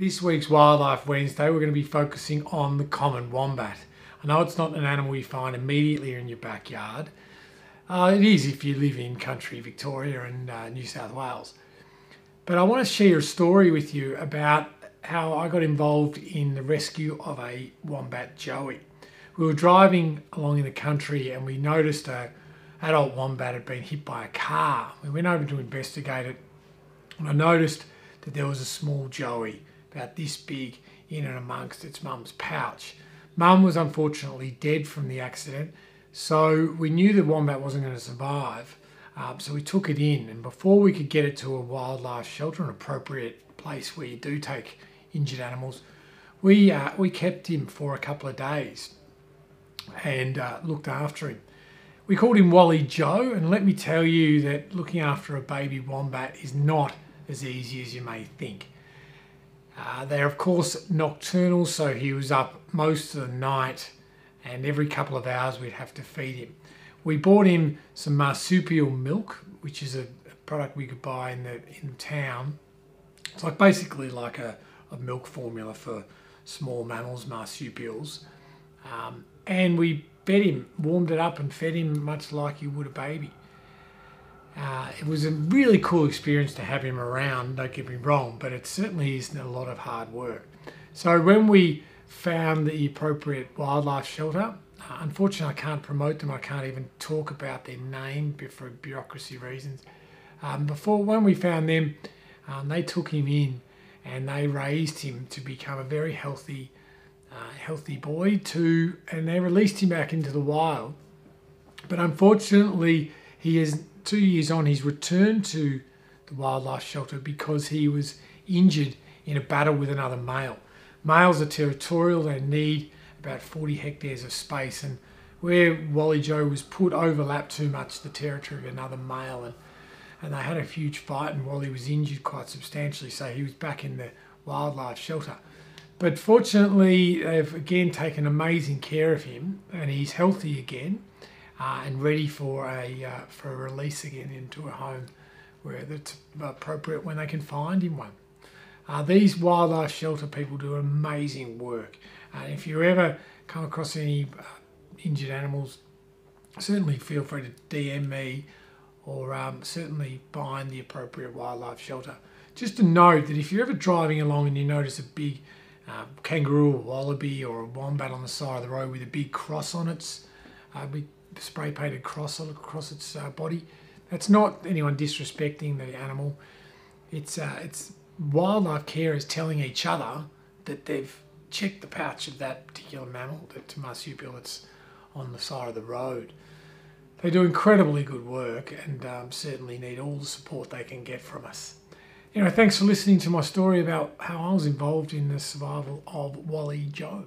This week's Wildlife Wednesday, we're going to be focusing on the common wombat. I know it's not an animal you find immediately in your backyard. Uh, it is if you live in country Victoria and uh, New South Wales. But I want to share a story with you about how I got involved in the rescue of a wombat joey. We were driving along in the country and we noticed a adult wombat had been hit by a car. We went over to investigate it and I noticed that there was a small joey about this big in and amongst its mum's pouch. Mum was unfortunately dead from the accident, so we knew the wombat wasn't going to survive. Um, so we took it in, and before we could get it to a wildlife shelter, an appropriate place where you do take injured animals, we uh, we kept him for a couple of days and uh, looked after him. We called him Wally Joe, and let me tell you that looking after a baby wombat is not as easy as you may think. Uh, they're of course nocturnal, so he was up most of the night, and every couple of hours we'd have to feed him. We bought him some marsupial milk, which is a, a product we could buy in the in town. It's like basically like a, a milk formula for small mammals, marsupials, um, and we fed him, warmed it up, and fed him much like you would a baby. Uh, it was a really cool experience to have him around, don't get me wrong, but it certainly isn't a lot of hard work. So when we found the appropriate wildlife shelter, uh, unfortunately I can't promote them, I can't even talk about their name for bureaucracy reasons. Um, before when we found them, um, they took him in and they raised him to become a very healthy, uh, healthy boy. To and they released him back into the wild, but unfortunately he is two years on, he's returned to the wildlife shelter because he was injured in a battle with another male. Males are territorial, they need about 40 hectares of space, and where Wally Joe was put overlapped too much the territory of another male, and, and they had a huge fight, and Wally was injured quite substantially, so he was back in the wildlife shelter. But fortunately, they've again taken amazing care of him, and he's healthy again uh, and ready for a uh, for a release again into a home where it's appropriate when they can find him one. Uh, these wildlife shelter people do amazing work. If you ever come across any uh, injured animals, certainly feel free to DM me or um, certainly find the appropriate wildlife shelter. Just to note that if you're ever driving along and you notice a big uh, kangaroo or wallaby or a wombat on the side of the road with a big cross on its uh, big spray painted cross across its uh, body. That's not anyone disrespecting the animal. It's uh, it's wildlife carers telling each other that they've checked the pouch of that particular mammal, that marsupial that's on the side of the road. They do incredibly good work and um, certainly need all the support they can get from us. Anyway, thanks for listening to my story about how I was involved in the survival of Wally Joe.